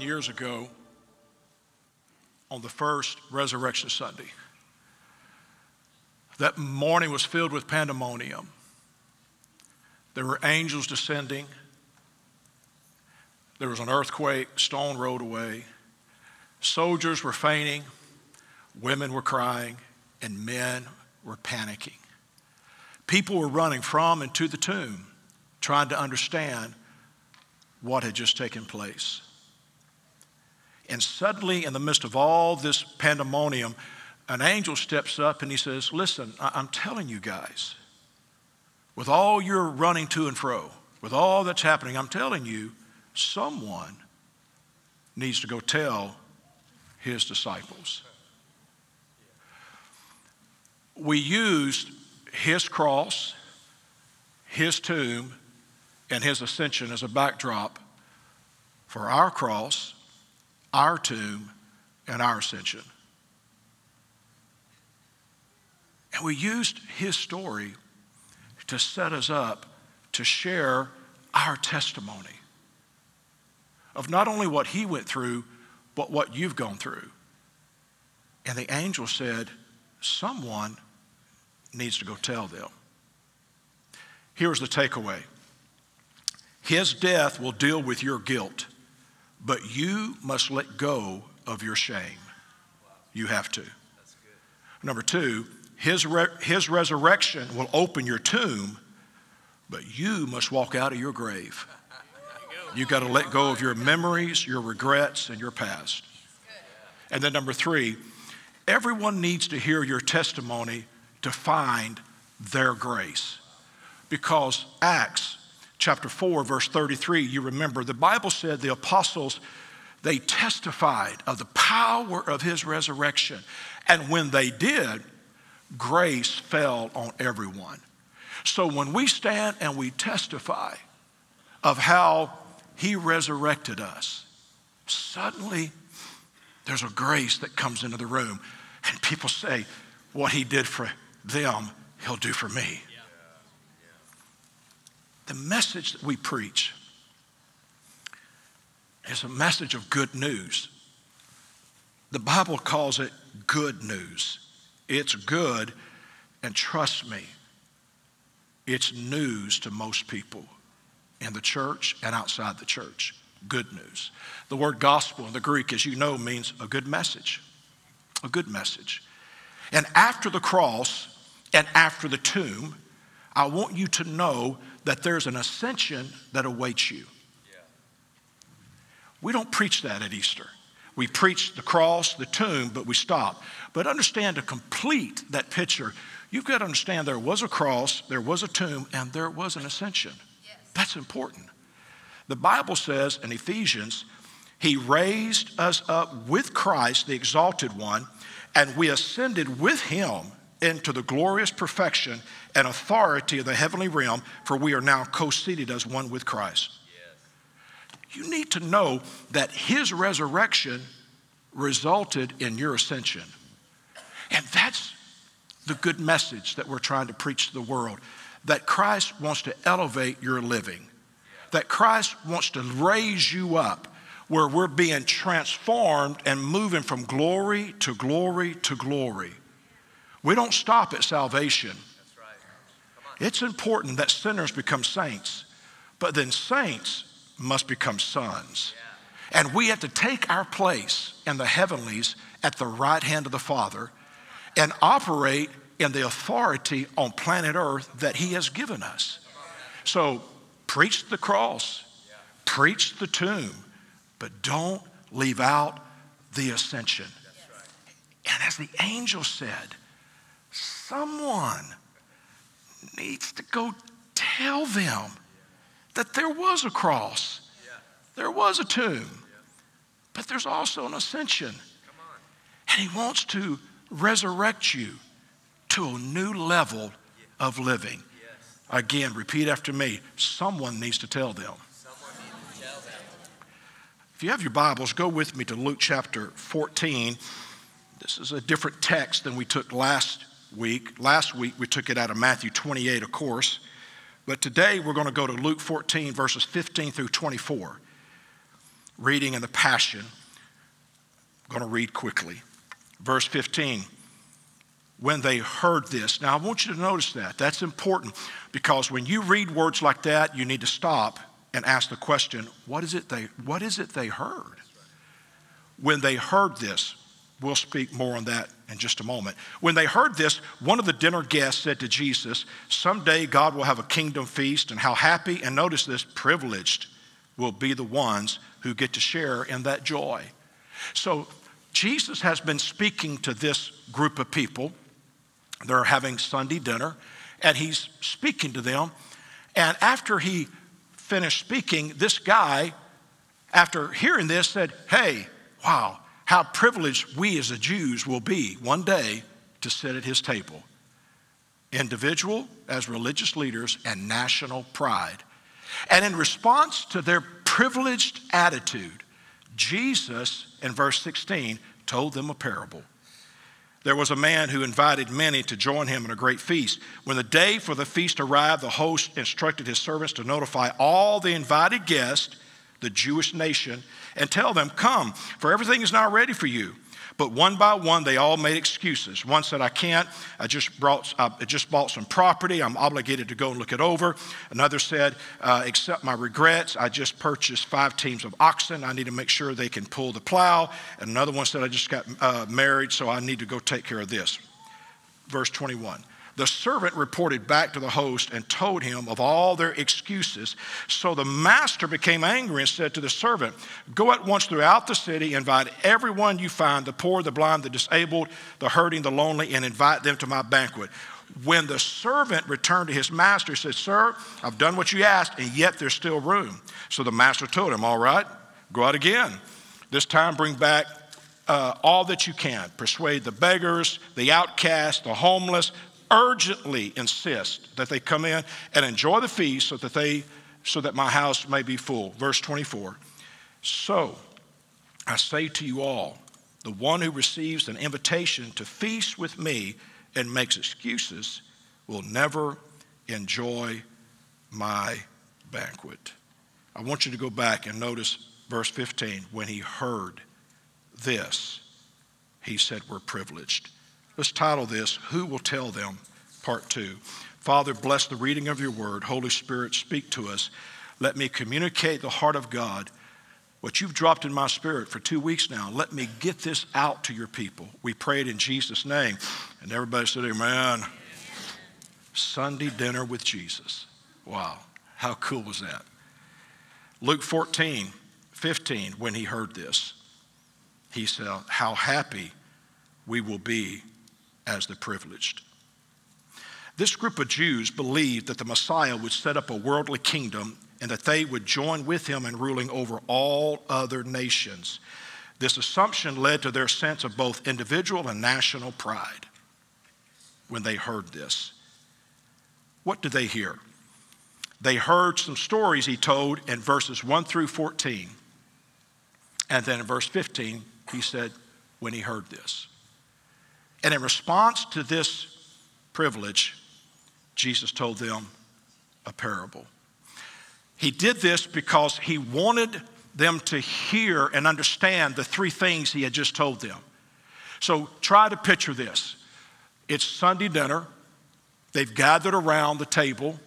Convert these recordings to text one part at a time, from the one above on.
years ago on the first Resurrection Sunday. That morning was filled with pandemonium. There were angels descending. There was an earthquake, stone rolled away. Soldiers were fainting, women were crying, and men were panicking. People were running from and to the tomb, trying to understand what had just taken place. And suddenly, in the midst of all this pandemonium, an angel steps up and he says, Listen, I'm telling you guys, with all your running to and fro, with all that's happening, I'm telling you, someone needs to go tell his disciples. We used his cross, his tomb, and his ascension as a backdrop for our cross our tomb, and our ascension. And we used his story to set us up to share our testimony of not only what he went through, but what you've gone through. And the angel said, Someone needs to go tell them. Here's the takeaway His death will deal with your guilt. But you must let go of your shame. You have to. Number two, his, re- his resurrection will open your tomb, but you must walk out of your grave. You've got to let go of your memories, your regrets, and your past. And then number three, everyone needs to hear your testimony to find their grace. Because Acts chapter 4, verse 33, you remember the Bible said the apostles, they testified of the power of his resurrection. And when they did, grace fell on everyone. So when we stand and we testify of how he resurrected us, suddenly there's a grace that comes into the room. And people say, what he did for them, he'll do for me the message that we preach is a message of good news. The Bible calls it good news. It's good, and trust me, it's news to most people in the church and outside the church. Good news. The word gospel in the Greek, as you know, means a good message. A good message. And after the cross and after the tomb, I want you to know that there's an ascension that awaits you. We don't preach that at Easter. We preach the cross, the tomb, but we stop. But understand to complete that picture, you've got to understand there was a cross, there was a tomb, and there was an ascension. Yes. That's important. The Bible says in Ephesians, He raised us up with Christ, the exalted one, and we ascended with Him into the glorious perfection and authority of the heavenly realm, for we are now co seated as one with Christ. Yes. You need to know that his resurrection resulted in your ascension. And that's the good message that we're trying to preach to the world that Christ wants to elevate your living, that Christ wants to raise you up where we're being transformed and moving from glory to glory to glory. We don't stop at salvation. It's important that sinners become saints, but then saints must become sons. And we have to take our place in the heavenlies at the right hand of the Father and operate in the authority on planet Earth that He has given us. So preach the cross, preach the tomb, but don't leave out the ascension. And as the angel said, someone needs to go tell them that there was a cross, there was a tomb, but there's also an ascension. And He wants to resurrect you to a new level of living. Again, repeat after me someone needs to tell them. If you have your Bibles, go with me to Luke chapter 14. This is a different text than we took last week. Last week we took it out of Matthew 28, of course. But today we're going to go to Luke 14, verses 15 through 24. reading in the Passion. I'm going to read quickly. Verse 15. When they heard this. Now, I want you to notice that. That's important because when you read words like that, you need to stop and ask the question what is it they, what is it they heard? When they heard this, we'll speak more on that in just a moment. When they heard this, one of the dinner guests said to Jesus, Someday God will have a kingdom feast, and how happy, and notice this, privileged will be the ones who get to share in that joy. So Jesus has been speaking to this group of people. They're having Sunday dinner, and he's speaking to them. And after he finished speaking, this guy, after hearing this, said, Hey, wow, how privileged we as the Jews will be one day to sit at his table. Individual, as religious leaders, and national pride. And in response to their privileged attitude, Jesus, in verse 16, told them a parable. There was a man who invited many to join him in a great feast. When the day for the feast arrived, the host instructed his servants to notify all the invited guests, the Jewish nation, and tell them, Come, for everything is now ready for you. But one by one, they all made excuses. One said, I can't. I just, brought, I just bought some property. I'm obligated to go and look it over. Another said, uh, Accept my regrets. I just purchased five teams of oxen. I need to make sure they can pull the plow. And another one said, I just got uh, married, so I need to go take care of this. Verse 21. The servant reported back to the host and told him of all their excuses. So the master became angry and said to the servant, Go at once throughout the city, invite everyone you find the poor, the blind, the disabled, the hurting, the lonely, and invite them to my banquet. When the servant returned to his master, he said, Sir, I've done what you asked, and yet there's still room. So the master told him, All right, go out again. This time bring back uh, all that you can. Persuade the beggars, the outcast, the homeless, urgently insist that they come in and enjoy the feast so that they so that my house may be full. Verse 24. So I say to you all, the one who receives an invitation to feast with me and makes excuses will never enjoy my banquet. I want you to go back and notice verse 15. When he heard this, he said, We're privileged. Let's title this, Who Will Tell Them? Part two. Father, bless the reading of your word. Holy Spirit, speak to us. Let me communicate the heart of God. What you've dropped in my spirit for two weeks now, let me get this out to your people. We prayed in Jesus' name. And everybody said, Amen. Sunday dinner with Jesus. Wow. How cool was that? Luke 14, 15, when he heard this, he said, How happy we will be as the privileged. This group of Jews believed that the Messiah would set up a worldly kingdom and that they would join with him in ruling over all other nations. This assumption led to their sense of both individual and national pride when they heard this. What did they hear? They heard some stories he told in verses 1 through 14. And then in verse 15, he said, when he heard this. And in response to this privilege, Jesus told them a parable. He did this because he wanted them to hear and understand the three things he had just told them. So try to picture this. It's Sunday dinner. They've gathered around the table.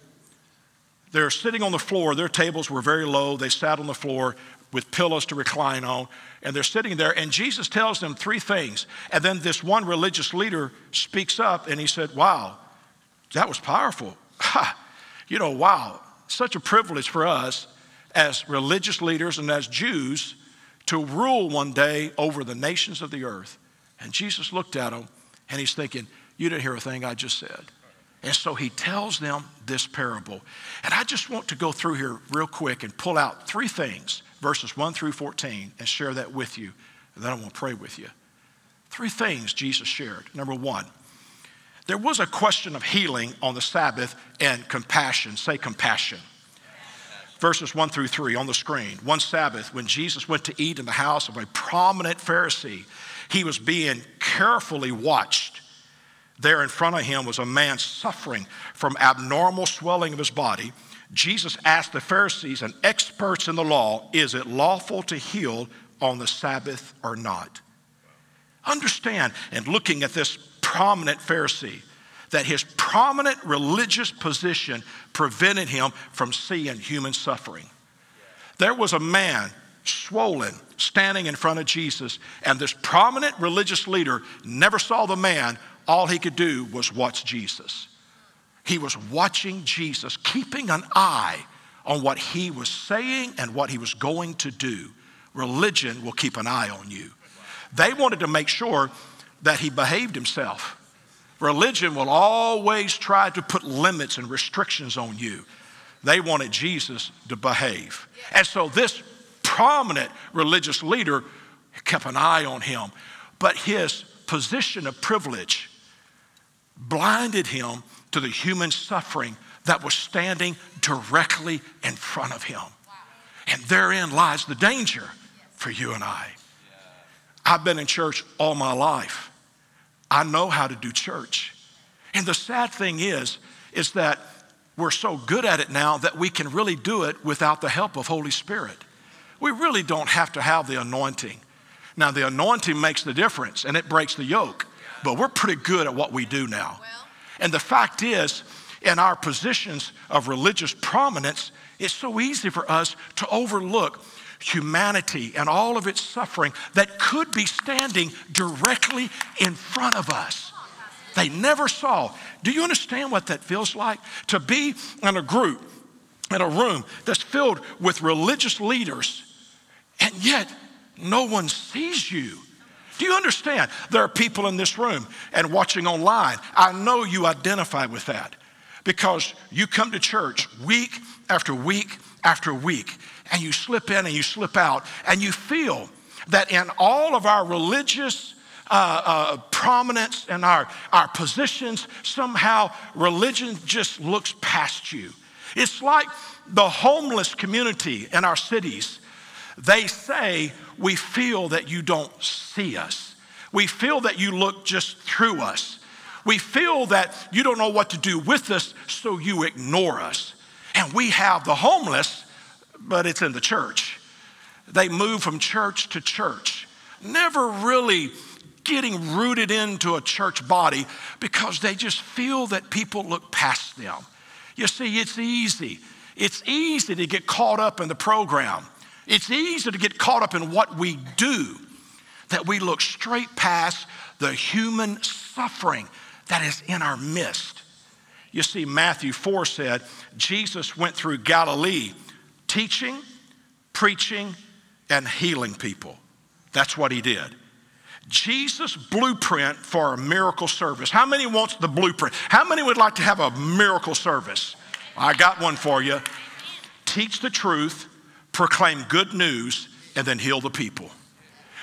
They're sitting on the floor. Their tables were very low. They sat on the floor with pillows to recline on. And they're sitting there, and Jesus tells them three things. And then this one religious leader speaks up and he said, Wow, that was powerful. you know, wow, such a privilege for us as religious leaders and as Jews to rule one day over the nations of the earth. And Jesus looked at him and he's thinking, You didn't hear a thing I just said. And so he tells them this parable. And I just want to go through here real quick and pull out three things, verses 1 through 14, and share that with you. And then I want to pray with you. Three things Jesus shared. Number one, there was a question of healing on the Sabbath and compassion. Say compassion. Verses 1 through 3 on the screen. One Sabbath, when Jesus went to eat in the house of a prominent Pharisee, he was being carefully watched. There in front of him was a man suffering from abnormal swelling of his body. Jesus asked the Pharisees and experts in the law, Is it lawful to heal on the Sabbath or not? Understand, and looking at this prominent Pharisee, that his prominent religious position prevented him from seeing human suffering. There was a man, swollen, standing in front of Jesus, and this prominent religious leader never saw the man. All he could do was watch Jesus. He was watching Jesus, keeping an eye on what he was saying and what he was going to do. Religion will keep an eye on you. They wanted to make sure that he behaved himself. Religion will always try to put limits and restrictions on you. They wanted Jesus to behave. And so this prominent religious leader kept an eye on him, but his position of privilege blinded him to the human suffering that was standing directly in front of him. And therein lies the danger for you and I. I've been in church all my life. I know how to do church. And the sad thing is, is that we're so good at it now that we can really do it without the help of Holy Spirit. We really don't have to have the anointing. Now, the anointing makes the difference and it breaks the yoke, but we're pretty good at what we do now. And the fact is, in our positions of religious prominence, it's so easy for us to overlook humanity and all of its suffering that could be standing directly in front of us. They never saw. Do you understand what that feels like? To be in a group, in a room that's filled with religious leaders, and yet no one sees you. Do you understand? There are people in this room and watching online. I know you identify with that because you come to church week after week after week and you slip in and you slip out and you feel that in all of our religious uh, uh, prominence and our, our positions, somehow religion just looks past you. It's like the homeless community in our cities. They say, We feel that you don't see us. We feel that you look just through us. We feel that you don't know what to do with us, so you ignore us. And we have the homeless, but it's in the church. They move from church to church, never really getting rooted into a church body because they just feel that people look past them. You see, it's easy. It's easy to get caught up in the program. It's easy to get caught up in what we do that we look straight past the human suffering that is in our midst. You see, Matthew 4 said Jesus went through Galilee teaching, preaching, and healing people. That's what he did. Jesus' blueprint for a miracle service. How many wants the blueprint? How many would like to have a miracle service? I got one for you. Teach the truth, proclaim good news, and then heal the people.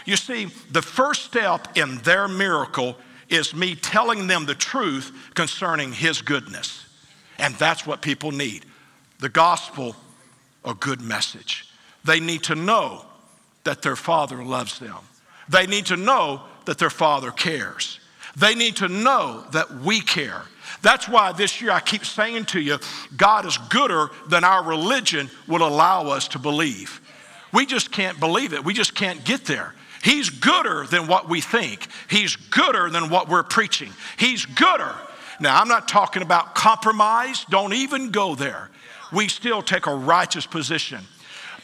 You see, the first step in their miracle is me telling them the truth concerning His goodness. And that's what people need the gospel, a good message. They need to know that their Father loves them, they need to know that their Father cares. They need to know that we care. That's why this year I keep saying to you, God is gooder than our religion will allow us to believe. We just can't believe it. We just can't get there. He's gooder than what we think. He's gooder than what we're preaching. He's gooder. Now, I'm not talking about compromise. Don't even go there. We still take a righteous position.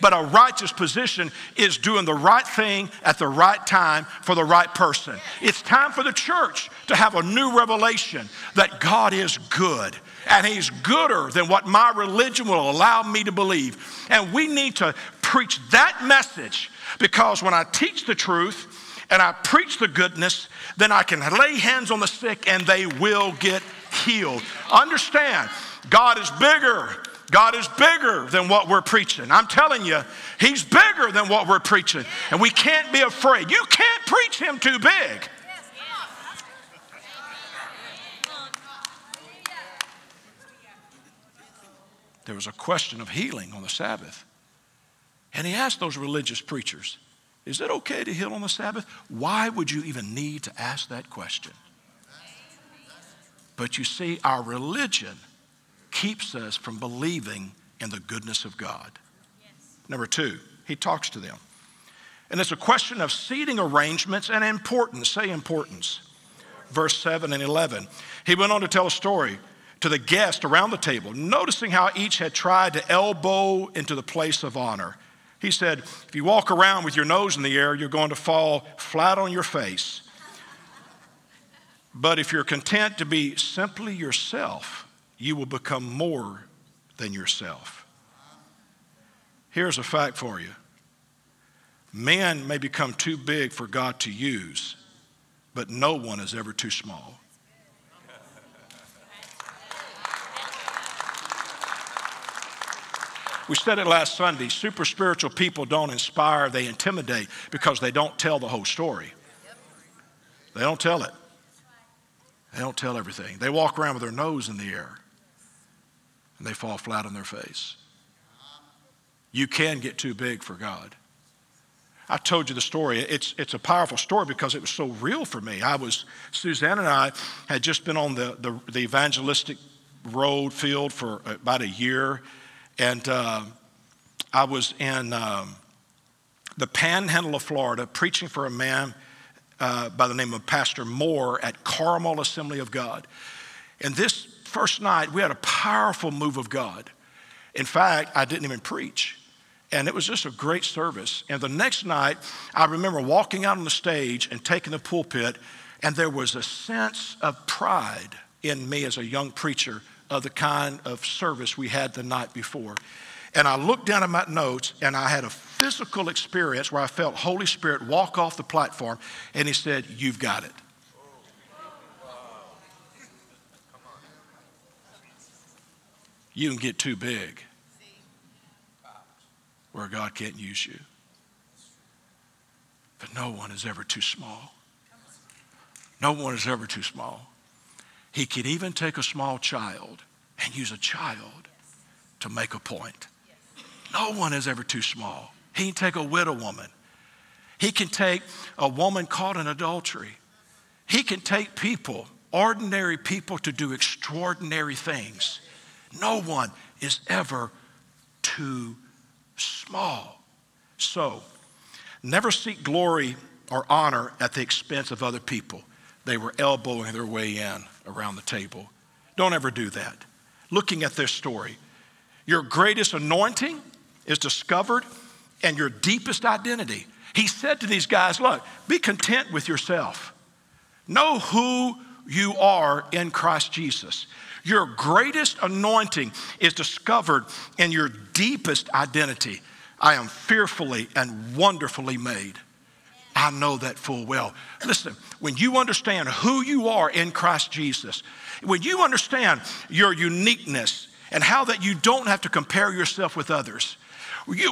But a righteous position is doing the right thing at the right time for the right person. It's time for the church to have a new revelation that God is good and He's gooder than what my religion will allow me to believe. And we need to preach that message because when I teach the truth and I preach the goodness, then I can lay hands on the sick and they will get healed. Understand, God is bigger. God is bigger than what we're preaching. I'm telling you, He's bigger than what we're preaching. And we can't be afraid. You can't preach Him too big. There was a question of healing on the Sabbath. And he asked those religious preachers, Is it okay to heal on the Sabbath? Why would you even need to ask that question? But you see, our religion keeps us from believing in the goodness of God. Yes. Number two, he talks to them. And it's a question of seating arrangements and importance. Say importance. Verse 7 and 11. He went on to tell a story to the guests around the table, noticing how each had tried to elbow into the place of honor. He said, If you walk around with your nose in the air, you're going to fall flat on your face. But if you're content to be simply yourself, you will become more than yourself. Here's a fact for you man may become too big for God to use, but no one is ever too small. We said it last Sunday super spiritual people don't inspire, they intimidate because they don't tell the whole story. They don't tell it. They don't tell everything. They walk around with their nose in the air and they fall flat on their face. You can get too big for God. I told you the story. It's, it's a powerful story because it was so real for me. I was, Suzanne and I had just been on the, the, the evangelistic road field for about a year and uh, I was in um, the panhandle of Florida preaching for a man uh, by the name of Pastor Moore at Carmel Assembly of God. And this first night, we had a powerful move of God. In fact, I didn't even preach. And it was just a great service. And the next night, I remember walking out on the stage and taking the pulpit, and there was a sense of pride in me as a young preacher of the kind of service we had the night before. And I looked down at my notes and I had a physical experience where I felt Holy Spirit walk off the platform and he said, You've got it. You can get too big where God can't use you. But no one is ever too small. No one is ever too small. He could even take a small child and use a child to make a point. No one is ever too small. He can take a widow woman. He can take a woman caught in adultery. He can take people, ordinary people, to do extraordinary things. No one is ever too small. So, never seek glory or honor at the expense of other people. They were elbowing their way in around the table. Don't ever do that. Looking at this story, your greatest anointing is discovered and your deepest identity. He said to these guys, Look, be content with yourself. Know who you are in Christ Jesus. Your greatest anointing is discovered in your deepest identity. I am fearfully and wonderfully made. I know that full well. Listen, when you understand who you are in Christ Jesus, when you understand your uniqueness and how that you don't have to compare yourself with others,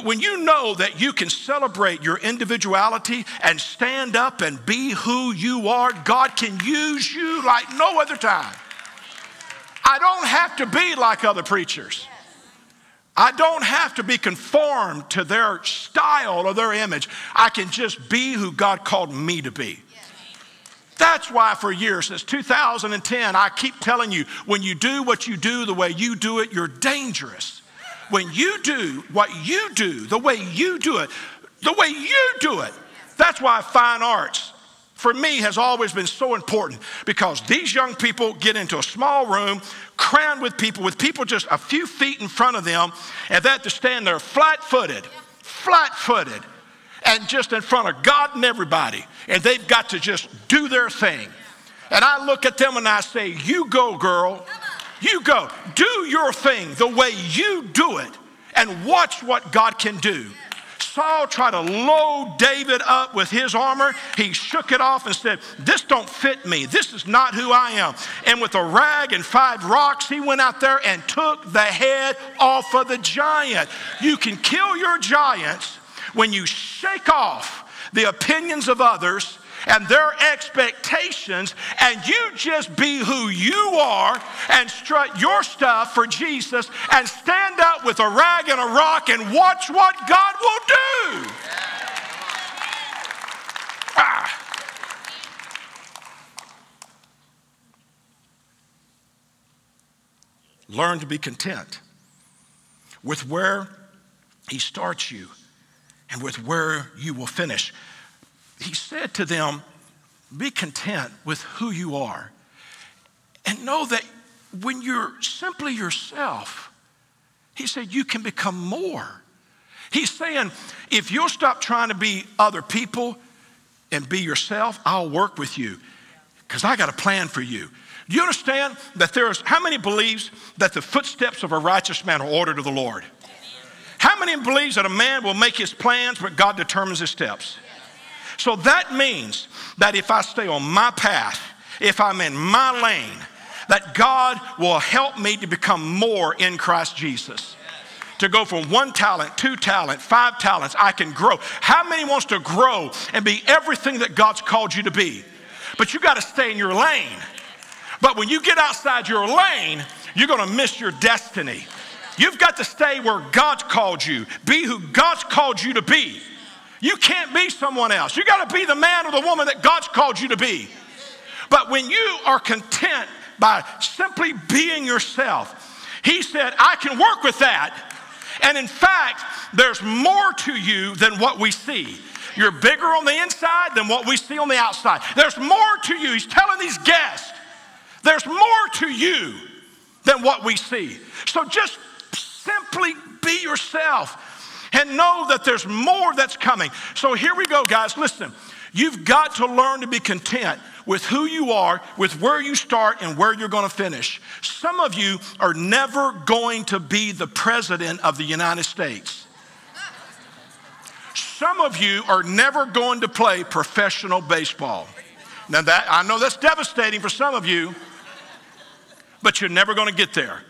when you know that you can celebrate your individuality and stand up and be who you are, God can use you like no other time. I don't have to be like other preachers. I don't have to be conformed to their style or their image. I can just be who God called me to be. That's why for years, since 2010, I keep telling you when you do what you do the way you do it, you're dangerous. When you do what you do the way you do it, the way you do it, that's why fine arts for me has always been so important because these young people get into a small room crammed with people, with people just a few feet in front of them, and they have to stand there flat footed, flat footed, and just in front of God and everybody. And they've got to just do their thing. And I look at them and I say, You go, girl. You go. Do your thing the way you do it, and watch what God can do. Saul tried to load David up with his armor, he shook it off and said, This don't fit me. This is not who I am. And with a rag and five rocks, he went out there and took the head off of the giant. You can kill your giants when you shake off the opinions of others and their expectations, and you just be who you are and strut your stuff for Jesus and stand up with a rag and a rock and watch what God will do. Ah. Learn to be content with where he starts you and with where you will finish. He said to them, Be content with who you are and know that when you're simply yourself, he said, you can become more. He's saying, if you'll stop trying to be other people and be yourself, I'll work with you because I got a plan for you. Do you understand that there's how many believes that the footsteps of a righteous man are ordered of the Lord? How many believes that a man will make his plans, but God determines his steps? So that means that if I stay on my path, if I'm in my lane, that God will help me to become more in Christ Jesus to go from one talent, two talent, five talents, I can grow. How many wants to grow and be everything that God's called you to be? But you got to stay in your lane. But when you get outside your lane, you're going to miss your destiny. You've got to stay where God's called you. Be who God's called you to be. You can't be someone else. You got to be the man or the woman that God's called you to be. But when you are content by simply being yourself, He said, I can work with that and in fact, there's more to you than what we see. You're bigger on the inside than what we see on the outside. There's more to you. He's telling these guests, there's more to you than what we see. So just simply be yourself and know that there's more that's coming. So here we go, guys. Listen, you've got to learn to be content with who you are, with where you start, and where you're going to finish. Some of you are never going to be the president of the United States. Some of you are never going to play professional baseball. Now that I know that's devastating for some of you, but you're never going to get there.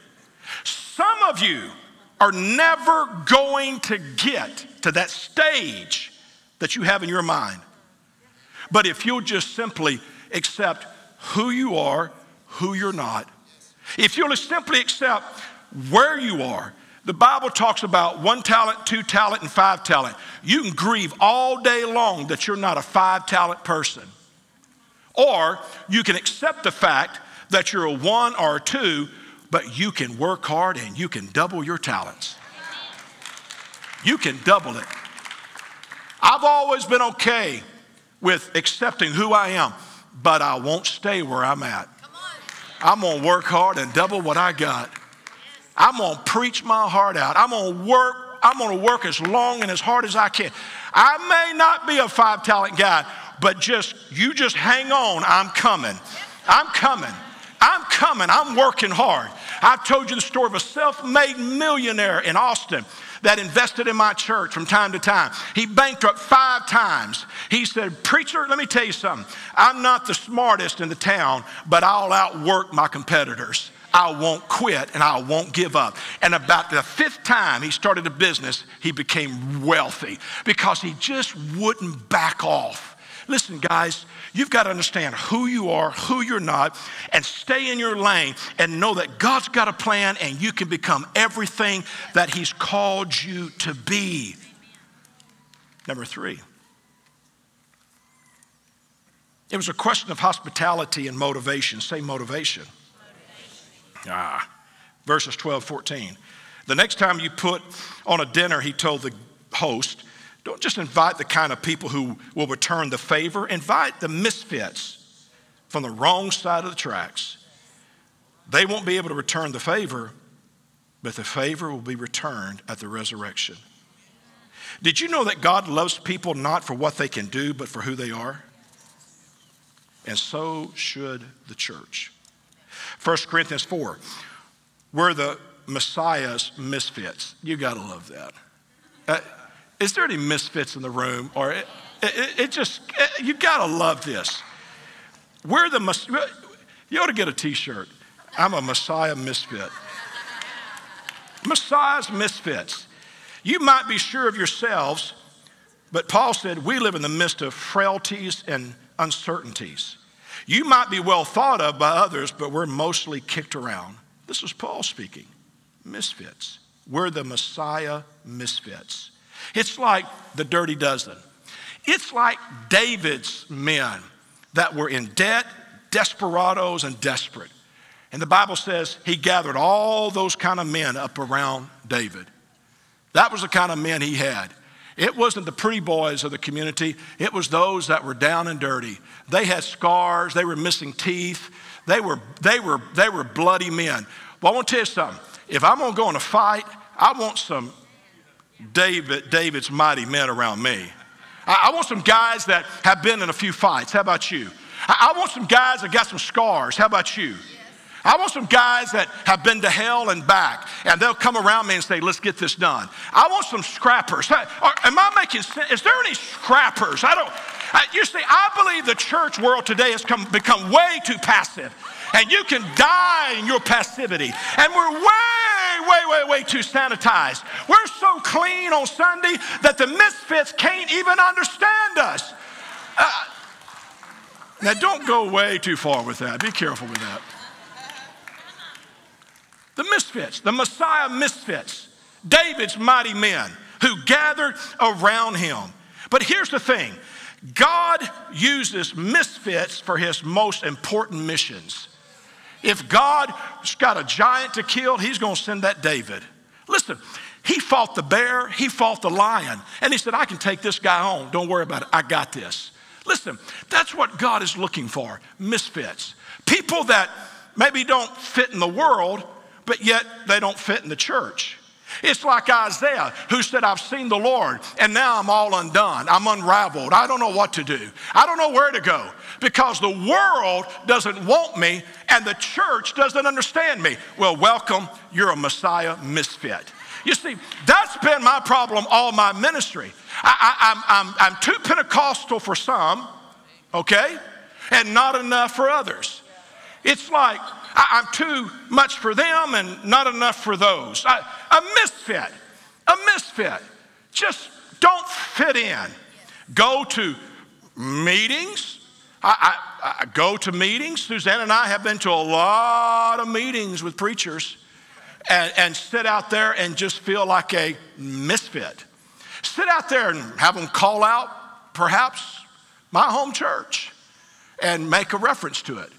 Some of you are never going to get to that stage that you have in your mind. But if you'll just simply accept who you are, who you're not, if you'll simply accept where you are, the Bible talks about one talent, two talent, and five talent. You can grieve all day long that you're not a five talent person. Or you can accept the fact that you're a one or a two, but you can work hard and you can double your talents. You can double it. I've always been okay with accepting who I am but I won't stay where I'm at. I'm going to work hard and double what I got. I'm going to preach my heart out. I'm going to work. I'm going to work as long and as hard as I can. I may not be a five talent guy, but just you just hang on. I'm coming. I'm coming. I'm coming. I'm working hard. I've told you the story of a self made millionaire in Austin that invested in my church from time to time. He bankrupt five times. He said, Preacher, let me tell you something. I'm not the smartest in the town, but I'll outwork my competitors. I won't quit and I won't give up. And about the fifth time he started a business, he became wealthy because he just wouldn't back off. Listen, guys, you've got to understand who you are, who you're not, and stay in your lane and know that God's got a plan and you can become everything that He's called you to be. Number three, it was a question of hospitality and motivation. Say motivation. motivation. Ah, verses 12, 14. The next time you put on a dinner, he told the host, don't just invite the kind of people who will return the favor, invite the misfits from the wrong side of the tracks. They won't be able to return the favor, but the favor will be returned at the resurrection. Did you know that God loves people not for what they can do, but for who they are? And so should the church. 1 Corinthians 4, we're the Messiah's misfits. You got to love that. Uh, is there any misfits in the room? Or it, it, it just, it, you gotta love this. We're the, you ought to get a t shirt. I'm a Messiah misfit. Messiah's misfits. You might be sure of yourselves, but Paul said we live in the midst of frailties and uncertainties. You might be well thought of by others, but we're mostly kicked around. This is Paul speaking. Misfits. We're the Messiah misfits. It's like the dirty dozen. It's like David's men that were in debt, desperados, and desperate. And the Bible says he gathered all those kind of men up around David. That was the kind of men he had. It wasn't the pretty boys of the community, it was those that were down and dirty. They had scars, they were missing teeth, they were, they were, they were bloody men. Well, I want to tell you something. If I'm going to go in a fight, I want some David, David's mighty men around me. I, I want some guys that have been in a few fights. How about you? I, I want some guys that got some scars. How about you? I want some guys that have been to hell and back, and they'll come around me and say, Let's get this done. I want some scrappers. Am I making sense? Is there any scrappers? I don't. You see, I believe the church world today has come, become way too passive, and you can die in your passivity. And we're way, way, way, way too sanitized. We're so clean on Sunday that the misfits can't even understand us. Uh, now, don't go way too far with that. Be careful with that. The misfits, the Messiah misfits, David's mighty men who gathered around him. But here's the thing God uses misfits for his most important missions. If God's got a giant to kill, he's going to send that David. Listen, he fought the bear, he fought the lion, and he said, I can take this guy home. Don't worry about it. I got this. Listen, that's what God is looking for misfits. People that maybe don't fit in the world, but yet they don't fit in the church. It's like Isaiah who said, I've seen the Lord and now I'm all undone. I'm unraveled. I don't know what to do. I don't know where to go because the world doesn't want me and the church doesn't understand me. Well, welcome. You're a Messiah misfit. You see, that's been my problem all my ministry. I, am I'm, I'm, I'm too Pentecostal for some, okay, and not enough for others. It's like I, am too much for them and not enough for those. I, a misfit, a misfit. Just don't fit in. Go to meetings. I, I, I go to meetings. Suzanne and I have been to a lot of meetings with preachers and, and sit out there and just feel like a misfit. Sit out there and have them call out, perhaps, my home church and make a reference to it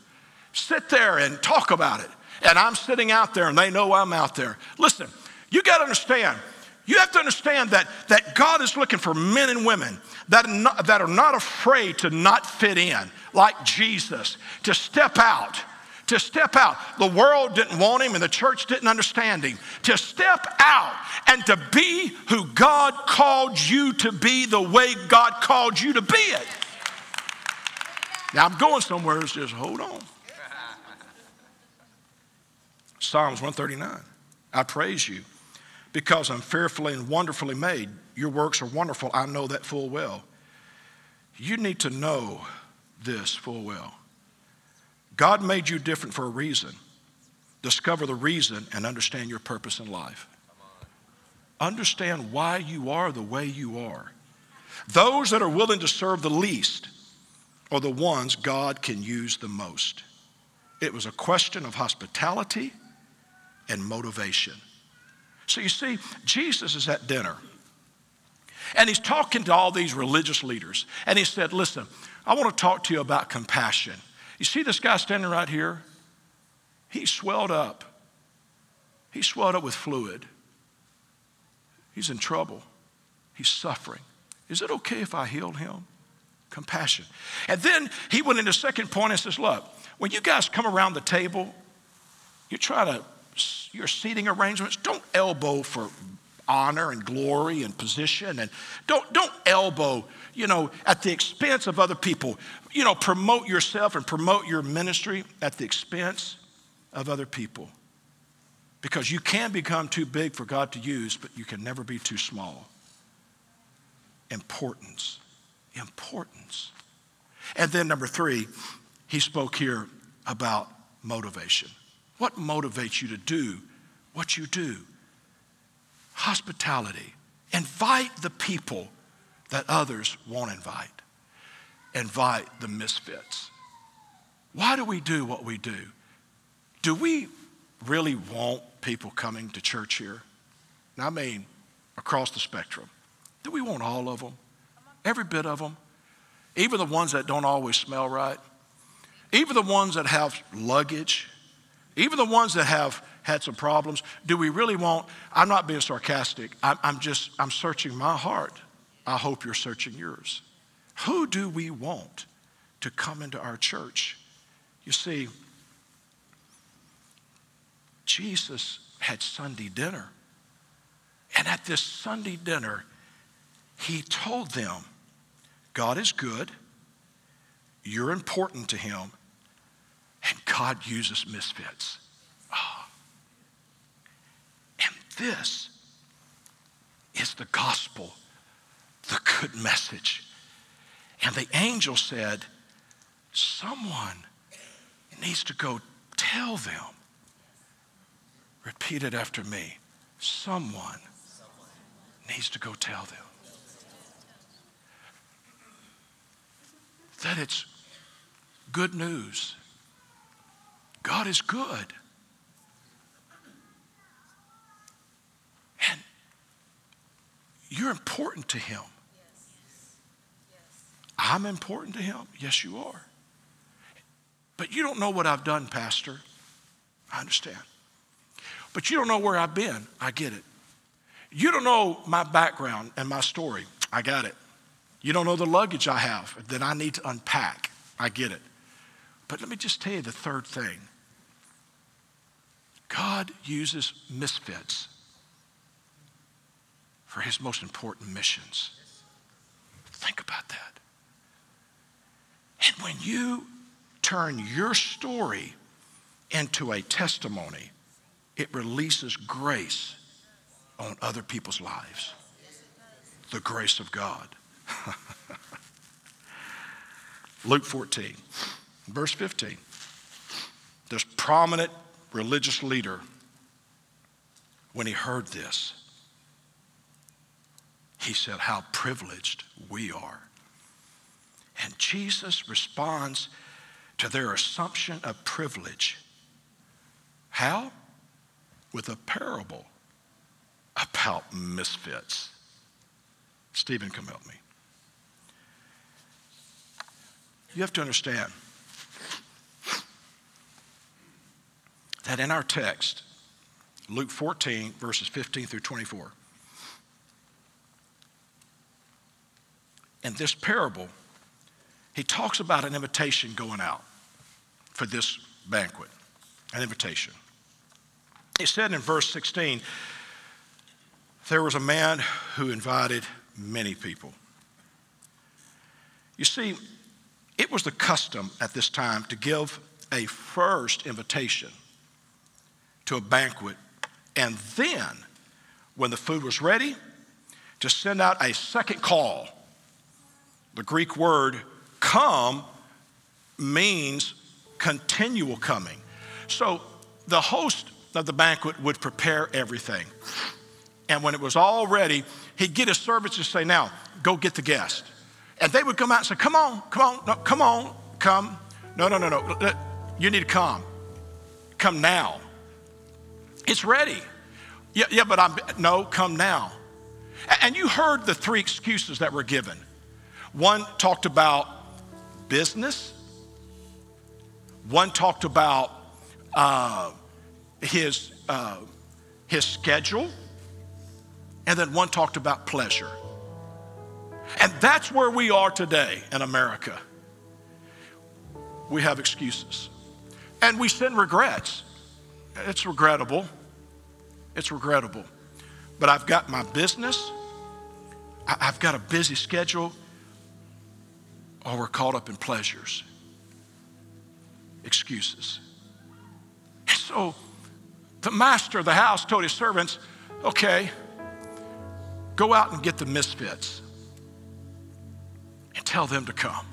sit there and talk about it. And I'm sitting out there and they know I'm out there. Listen, you got to understand, you have to understand that, that God is looking for men and women that are, not, that are not afraid to not fit in, like Jesus, to step out. To step out. The world didn't want him and the church didn't understand him. To step out and to be who God called you to be the way God called you to be it. Now I'm going somewhere, just hold on. Psalms 139. I praise you because I'm fearfully and wonderfully made. Your works are wonderful. I know that full well. You need to know this full well. God made you different for a reason. Discover the reason and understand your purpose in life. Understand why you are the way you are. Those that are willing to serve the least are the ones God can use the most. It was a question of hospitality and motivation. So you see, Jesus is at dinner. And he's talking to all these religious leaders. And he said, Listen, I want to talk to you about compassion. You see this guy standing right here? He's swelled up. He's swelled up with fluid. He's in trouble. He's suffering. Is it okay if I heal him? Compassion. And then he went into second point and says, Look, when you guys come around the table, you try to your seating arrangements. Don't elbow for honor and glory and position and don't don't elbow you know at the expense of other people. You know promote yourself and promote your ministry at the expense of other people. Because you can become too big for god to use but you can never be too small. Importance. Importance. And then number three he spoke here about motivation what motivates you to do what you do? Hospitality. Invite the people that others won't invite. Invite the misfits. Why do we do what we do? Do we really want people coming to church here? Now I mean, across the spectrum. Do we want all of them? Every bit of them? Even the ones that don't always smell right? Even the ones that have luggage? Even the ones that have had some problems. Do we really want, I'm not being sarcastic, I'm, I'm just, I'm searching my heart. I hope you're searching yours. Who do we want to come into our church? You see, Jesus had Sunday dinner. And at this Sunday dinner, he told them, God is good, you're important to him, and God uses misfits. Oh. And this is the gospel, the good message. And the angel said, Someone needs to go tell them. Repeat it after me. Someone needs to go tell them that it's good news. God is good. And you're important to Him. I'm important to Him. Yes, you are. But you don't know what I've done, Pastor. I understand. But you don't know where I've been. I get it. You don't know my background and my story. I got it. You don't know the luggage I have that I need to unpack. I get it. But let me just tell you the third thing God uses misfits for his most important missions. Think about that. And when you turn your story into a testimony, it releases grace on other people's lives. The grace of God. Luke 14, verse 15. There's prominent religious leader, when he heard this, he said, How privileged we are. And Jesus responds to their assumption of privilege. How? with a parable about misfits. Stephen, come help me. You have to understand that in our text, Luke 14, verses 15 through 24, in this parable, he talks about an invitation going out for this banquet, an invitation. He said in verse 16, there was a man who invited many people. You see, it was the custom at this time to give a first invitation to a banquet, and then, when the food was ready, to send out a second call. The Greek word come means continual coming. So the host of the banquet would prepare everything. And when it was all ready, he'd get his servants to say, Now, go get the guest. And they would come out and say, Come on, come on, no, come on, come. No, no, no, no. You need to come. Come now. It's ready. Yeah, yeah, but I'm, no, come now. And you heard the three excuses that were given. One talked about business, one talked about uh, his, uh, his schedule, and then one talked about pleasure. And that's where we are today in America. We have excuses. And we send regrets. It's regrettable. It's regrettable. But I've got my business, I've got a busy schedule, or we're caught up in pleasures. Excuses. so the master of the house told his servants, okay, go out and get the misfits and tell them to come.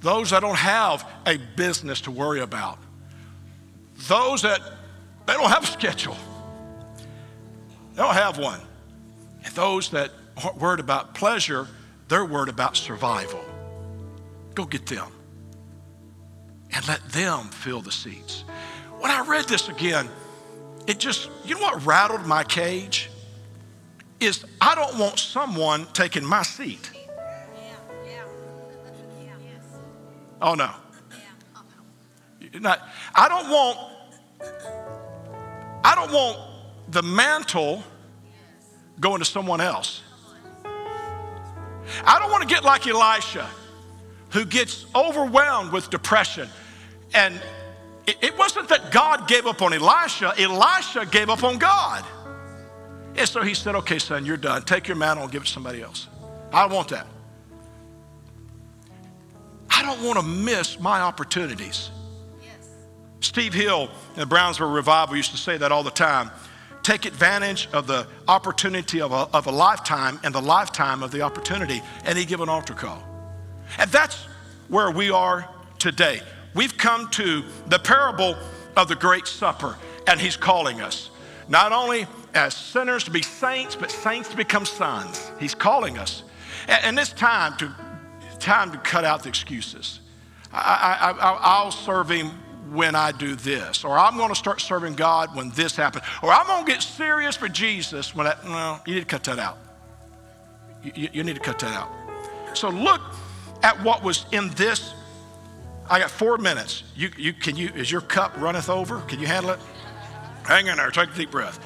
Those that don't have a business to worry about, those that they don't have a schedule, they don't have one. And those that aren't worried about pleasure, they're worried about survival. Go get them and let them fill the seats. When I read this again, it just, you know what rattled my cage? Is I don't want someone taking my seat. Oh no. Not, I don't want I don't want the mantle going to someone else. I don't want to get like Elisha, who gets overwhelmed with depression. And it, it wasn't that God gave up on Elisha, Elisha gave up on God. And so he said, Okay, son, you're done. Take your mantle and give it to somebody else. I don't want that. I don't want to miss my opportunities. Steve Hill in the Brownsville Revival used to say that all the time. Take advantage of the opportunity of a, of a lifetime and the lifetime of the opportunity. And he give an altar call. And that's where we are today. We've come to the parable of the Great Supper, and he's calling us not only as sinners to be saints, but saints to become sons. He's calling us. And it's time to, time to cut out the excuses. I, I, will serve him when I do this, or I'm going to start serving God when this happens, or I'm going to get serious for Jesus when I, no, you need to cut that out. You, you need to cut that out. So look at what was in this. I got four minutes. You, you, can you, is your cup runneth over? Can you handle it? Hang in there, take a deep breath.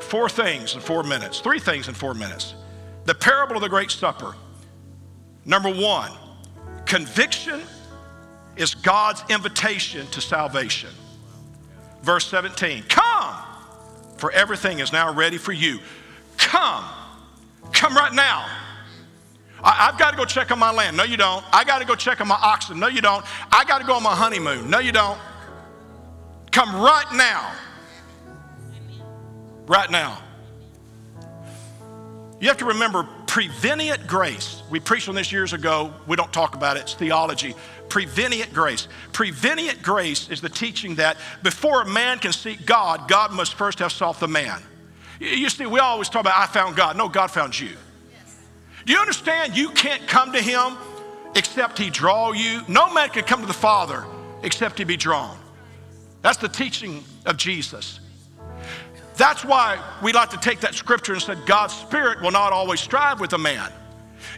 Four things in four minutes, three things in four minutes. The parable of the Great Supper. Number one, conviction is God's invitation to salvation. Verse 17, come, for everything is now ready for you. Come, come right now. I, have got to go check on my land. No, you don't. I got to go check on my oxen. No, you don't. I got to go on my honeymoon. No, you don't. Come right now right now. You have to remember prevenient grace. We preached on this years ago. We don't talk about it, it's theology. Prevenient grace. Prevenient grace is the teaching that before a man can seek God, God must first have sought the man. You see, we always talk about, I found God. No, God found you. Do you understand you can't come to Him except He draw you? No man can come to the Father except He be drawn. That's the teaching of Jesus. That's why we like to take that scripture and said, God's Spirit will not always strive with a man.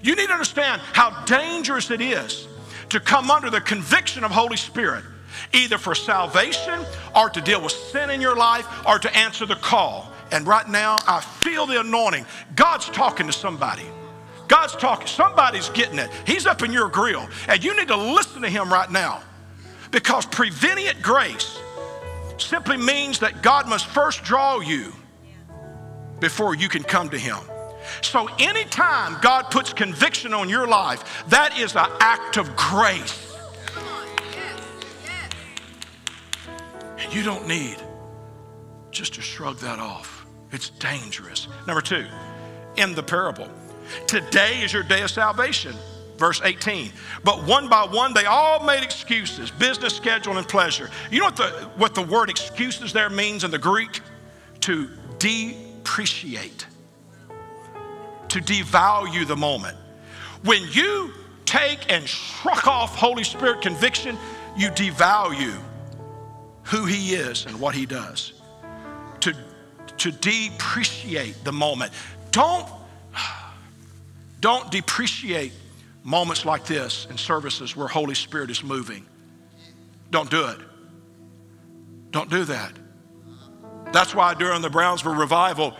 You need to understand how dangerous it is to come under the conviction of Holy Spirit, either for salvation or to deal with sin in your life or to answer the call. And right now, I feel the anointing. God's talking to somebody. God's talking. Somebody's getting it. He's up in your grill. And you need to listen to him right now. Because prevenient grace simply means that God must first draw you before you can come to Him. So, anytime God puts conviction on your life, that is an act of grace. And you don't need just to shrug that off. It's dangerous. Number two, in the parable, today is your day of salvation verse 18. But one by one, they all made excuses, business, schedule, and pleasure. You know what the, what the word excuses there means in the Greek? To depreciate, to devalue the moment. When you take and shrug off Holy Spirit conviction, you devalue who He is and what He does. To, to depreciate the moment. Don't, don't depreciate moments like this in services where Holy Spirit is moving. Don't do it. Don't do that. That's why during the Brownsville revival,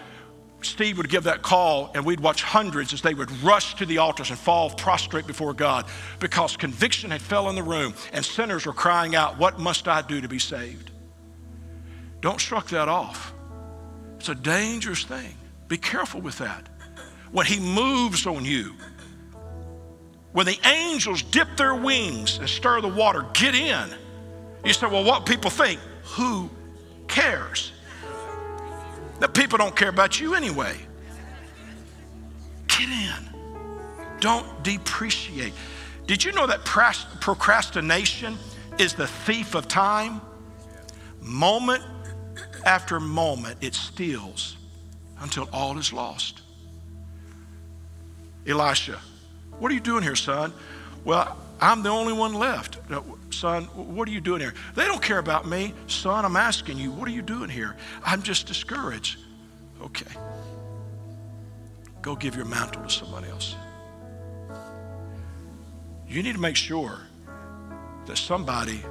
Steve would give that call and we'd watch hundreds as they would rush to the altars and fall prostrate before God because conviction had fell in the room and sinners were crying out, What must I do to be saved? Don't shrug that off. It's a dangerous thing. Be careful with that. When He moves on you, when the angels dip their wings and stir the water, get in. You say, well, what people think? Who cares? That people don't care about you anyway. Get in. Don't depreciate. Did you know that procrastination is the thief of time? Moment after moment, it steals until all is lost. Elisha what are you doing here, son? Well, I'm the only one left. Son, what are you doing here? They don't care about me. Son, I'm asking you, what are you doing here? I'm just discouraged. Okay. Go give your mantle to somebody else. You need to make sure that somebody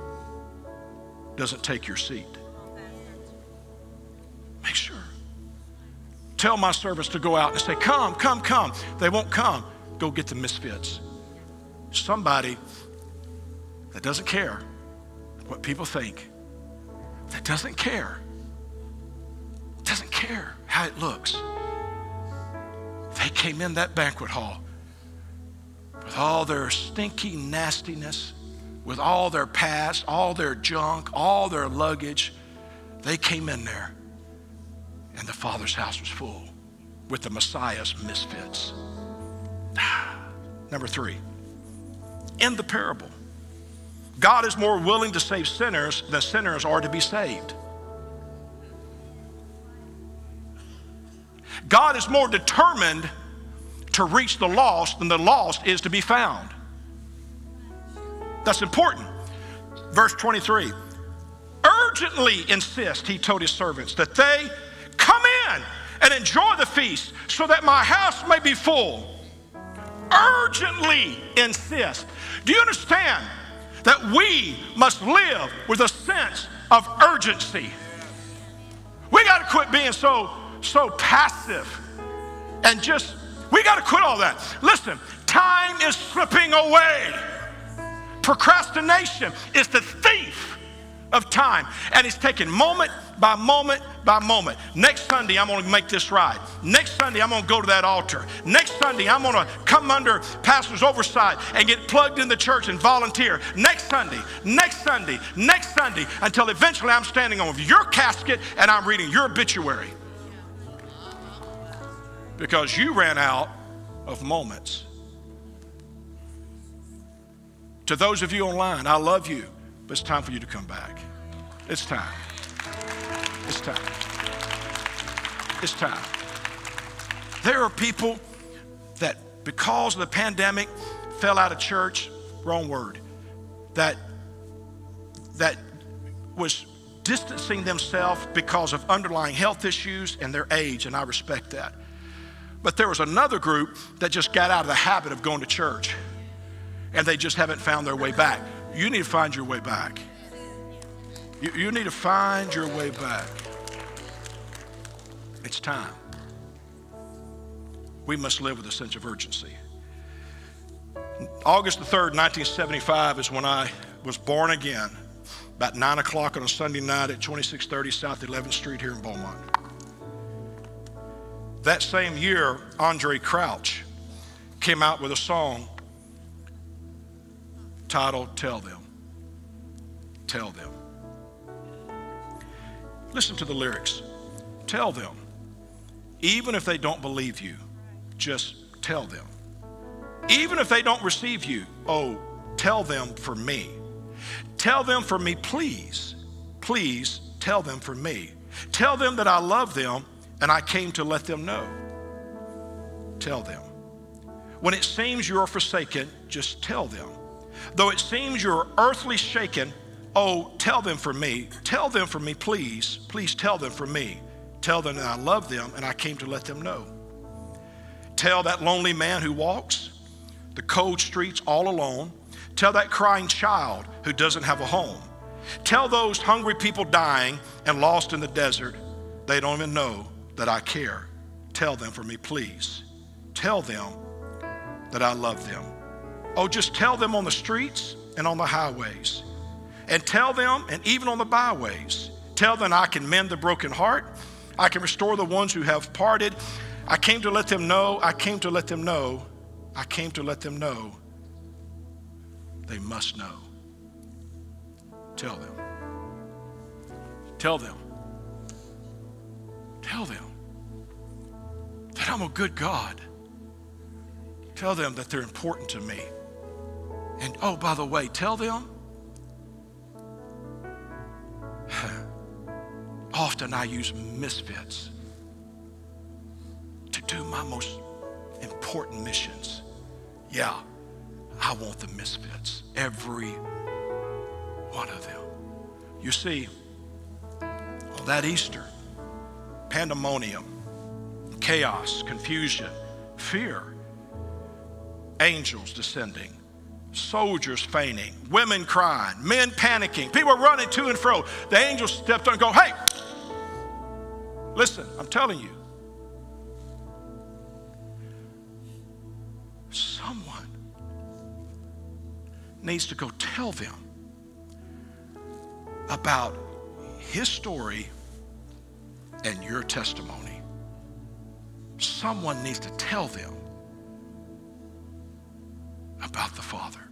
doesn't take your seat. Make sure. Tell my servants to go out and say, Come, come, come. They won't come. Go get the misfits. Somebody that doesn't care what people think, that doesn't care, doesn't care how it looks. They came in that banquet hall with all their stinky nastiness, with all their past, all their junk, all their luggage. They came in there, and the Father's house was full with the Messiah's misfits. Number three, in the parable, God is more willing to save sinners than sinners are to be saved. God is more determined to reach the lost than the lost is to be found. That's important. Verse 23 urgently insist, he told his servants, that they come in and enjoy the feast so that my house may be full. Urgently insist. Do you understand that we must live with a sense of urgency? We got to quit being so so passive and just we got to quit all that. Listen, time is slipping away. Procrastination is the thief of time, and it's taking moment by moment by moment. Next Sunday, I'm going to make this right. Next Sunday, I'm going to go to that altar. Next Sunday, I'm going to come under pastor's oversight and get plugged in the church and volunteer. Next Sunday, next Sunday, next Sunday, until eventually I'm standing on your casket and I'm reading your obituary because you ran out of moments. To those of you online, I love you, but it's time for you to come back. It's time. It's time. It's time. There are people that, because of the pandemic, fell out of church, wrong word, that, that was distancing themselves because of underlying health issues and their age, and I respect that. But there was another group that just got out of the habit of going to church and they just haven't found their way back. You need to find your way back. You, you need to find your way back. It's time. We must live with a sense of urgency. August the 3rd, 1975 is when I was born again, about 9 o'clock on a Sunday night at 2630 South 11th Street here in Beaumont. That same year, Andraé Crouch came out with a song titled Tell Them. Tell Them. Listen to the lyrics. Tell them, even if they don't believe you, just tell them. Even if they don't receive you, oh, tell them for me. Tell them for me, please. Please tell them for me. Tell them that I love them and I came to let them know. Tell them. When it seems you are forsaken, just tell them. Though it seems you're earthly shaken, oh, tell them for me. Tell them for me, please. Please tell them for me. Tell them that I love them and I came to let them know. Tell that lonely man who walks the cold streets all alone. Tell that crying child who doesn't have a home. Tell those hungry people dying and lost in the desert, they don't even know that I care. Tell them for me, please. Tell them that I love them. Oh, just tell them on the streets and on the highways. And tell them, and even on the byways, tell them I can mend the broken heart. I can restore the ones who have parted. I came to let them know, I came to let them know, I came to let them know they must know. Tell them. Tell them. Tell them that I'm a good God. Tell them that they're important to me. And oh, by the way, tell them often I use misfits to do my most important missions. Yeah, I want the misfits, every one of them. You see, on that Easter, pandemonium, chaos, confusion, fear, angels descending, soldiers fainting, women crying, men panicking, people running to and fro. The angels stepped on and go, hey, Listen, I'm telling you. Someone needs to go tell them about his story and your testimony. Someone needs to tell them about the Father.